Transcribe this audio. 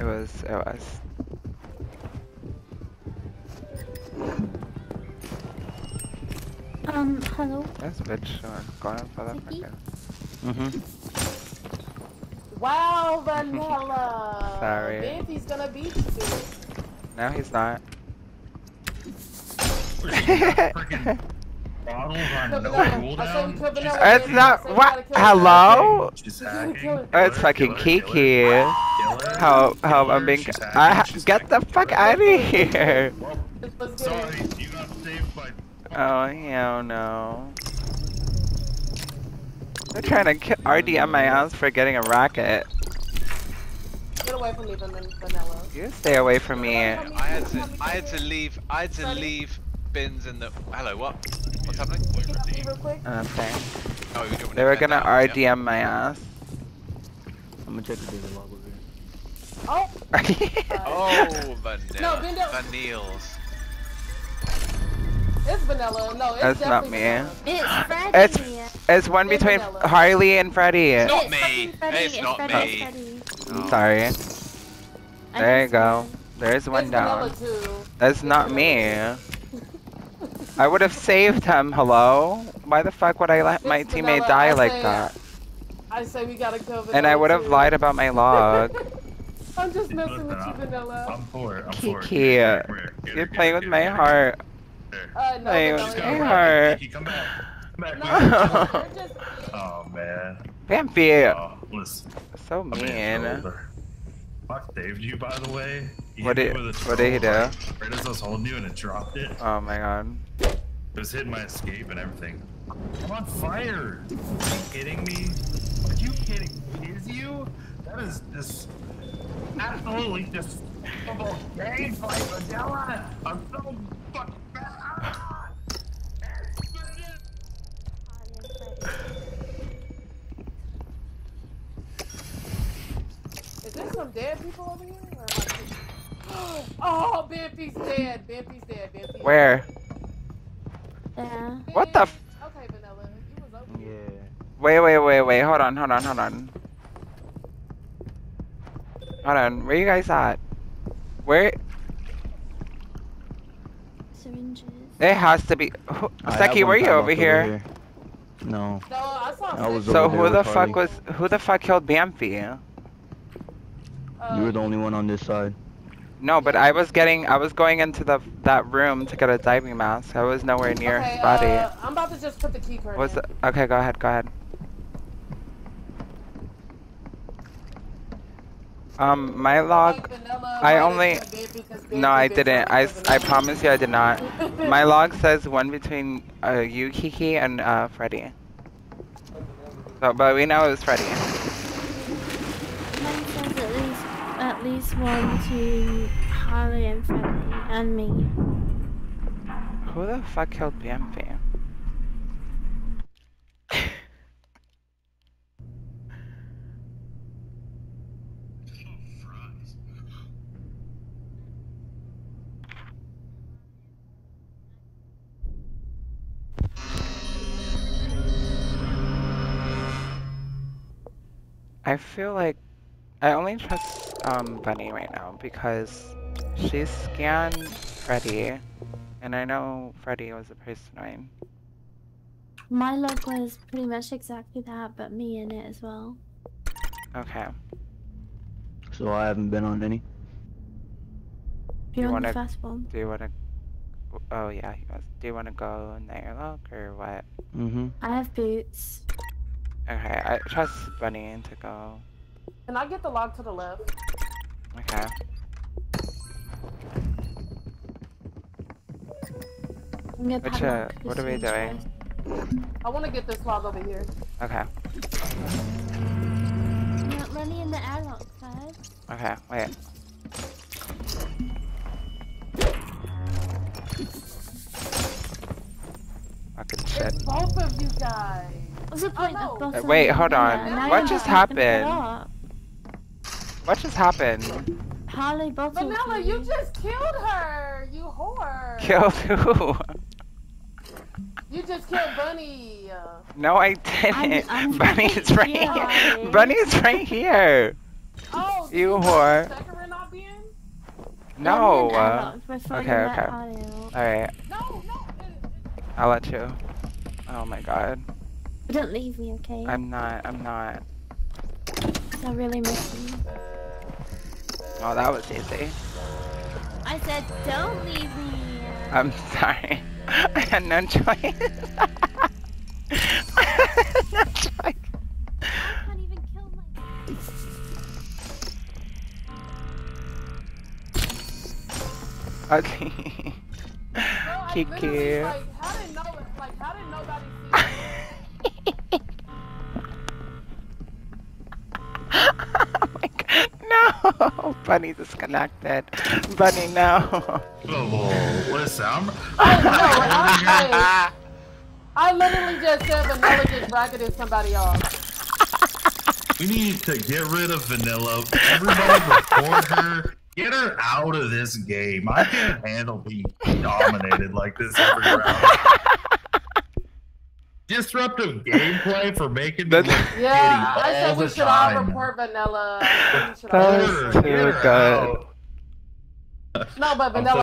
It was, it was. Um, hello. This bitch uh, going for that Vicky? fucking. Mm-hmm. Wow, Vanilla. Sorry. Banty's gonna beat you to it. No, he's not. Freaking bottles on no Vanilla, I said we cooldown. killed She's Vanilla. It's not. What? gotta kill her. Hello? She's You gotta hacking. kill her. It's fucking Kiki. How, how I'm being. I, get the fuck out of here. Let's get Sorry, it. you got. Oh, hell no. They're trying to kill RDM my ass for getting a rocket. Get away from me, Van- Vanilla. You stay away from me. I had to, I had to leave, I had to leave bins in the. Hello, what? What's happening? Can you help me real quick? Okay. Oh, you're They were gonna now, yeah. RDM my ass. I'm gonna check the data log over here. Oh! uh, Oh, vanilla. No, bend. Vanilles. It's Vanilla. No, it's That's not me. Vanilla. It's Freddy. It's it's one It's between vanilla. Harley and Freddie. It's not It's me. fucking Freddy, It's not Freddy, me. It's Freddy. I'm Oh. sorry. I There you go. There's one it's down. Too. That's not me. I would have saved him. Hello? Why the fuck would I let my It's teammate vanilla, die I like say- that? I say we gotta kill Vanilla And I would have too. lied about my log. I'm just messing with you, Vanilla. I'm for it. I'm for it. Kiki, Get her, get her, you're playing with my heart. get her. Uh, no, Hey, Vanilla, She's you're gonna Hey, run. her. Kiki, come back. Come back. No, just. Oh man. Bambi, Oh, listen. so I'm mean. trolled. Fuck saved you, by the way. He What did- me with a what did he do? like, Right as I was holding you and it dropped it. Oh my god. It was hitting my escape and everything. I'm on fire! Are you kidding me? Are you kidding? Is you? That is just absolutely just game gameplay, Vanilla! I'm so fucking bad! Ah! Is there some dead people over here? Or am I... Oh, Bimpy's dead. Bimpy's dead. Bimpy. Where? Yeah. What the f- Okay, Vanilla. You was over. Yeah. Wait, wait, wait, wait. Hold on, hold on, hold on. Hold on. Where you guys at? Where? Syringes. It has to be. Who, I Seki, were one you padlock over here? No. No, I saw. I was So over who the fuck Harley. was? Who the fuck killed Bamfi? Uh, You were the only one on this side. No, but I was getting. I was going into the that room to get a diving mask. I was nowhere near okay, his body. Uh, I'm about to just put the key card Was in. it? Okay, go ahead. Go ahead. Um, my log. I only- killed Bimpy 'cause No, I didn't. I, to s- kill I promise you I did not. My log says one between uh, you, Kiki, and uh, Freddy. So, but we know it was Freddy. Mine says at least at least one to Harley and Freddy and me. Who the fuck killed Bamfi? I feel like I only trust um Bunny right now because she scanned Freddy, and I know Freddy was a person annoying. My log was pretty much exactly that, but me in it as well. Okay. So I haven't been on any. You're on wanna- the first one. Do you want to? Oh yeah, he was. Do you want to go in the airlock or what? Mm-hmm. I have boots. Okay, I trust Bunny to go. Can I get the log to the left? Okay. Which, uh, what are we doing? first. I want to get this log over here. Okay. Not running in the airlock first. Okay. Wait. Fucking shit. It's both of you guys. What's the point no. of both Uh, of wait, hold on. that? Now What just not gonna get happened? Up. What just happened? Harley bottled Vanilla, you. you just killed her. You whore. Killed who? You just killed Bunny. Uh, No, I didn't. I'm Bunny's right here. here. Bunny's right here. Oh, You whore. Second or not? No. Uh, okay, okay. Alright, No, no. it- it- I'll let you. Oh my god. Don't leave me, okay? I'm not, I'm not. I really miss you. Oh, that was easy. I said, don't leave me. I'm sorry. I had no choice. I had no choice. I can't even kill my. Okay. Kiki. literally, like, how did no, like, how did nobody see? it? oh my god. No! Bunny disconnected. Bunny, no. Oh, listen, I'm. I know, I, I literally just said Vanilla just bracketed somebody off. We need to get rid of Vanilla. Everybody report her. Get her out of this game. I can't handle being dominated like this every round. Disruptive gameplay for making me look That's- giddy Yeah, I all said we the should all report Vanilla. I we should That all- was Get her- too good. out. No, but Vanilla